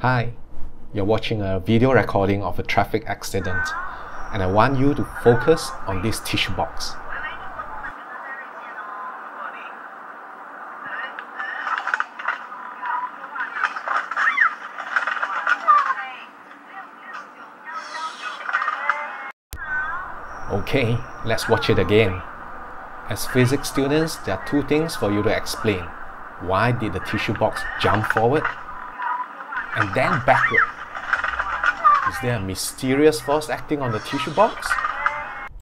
Hi, you're watching a video recording of a traffic accident and I want you to focus on this tissue box. Okay, let's watch it again. As physics students, there are two things for you to explain. Why did the tissue box jump forward? And then backward? Is there a mysterious force acting on the tissue box?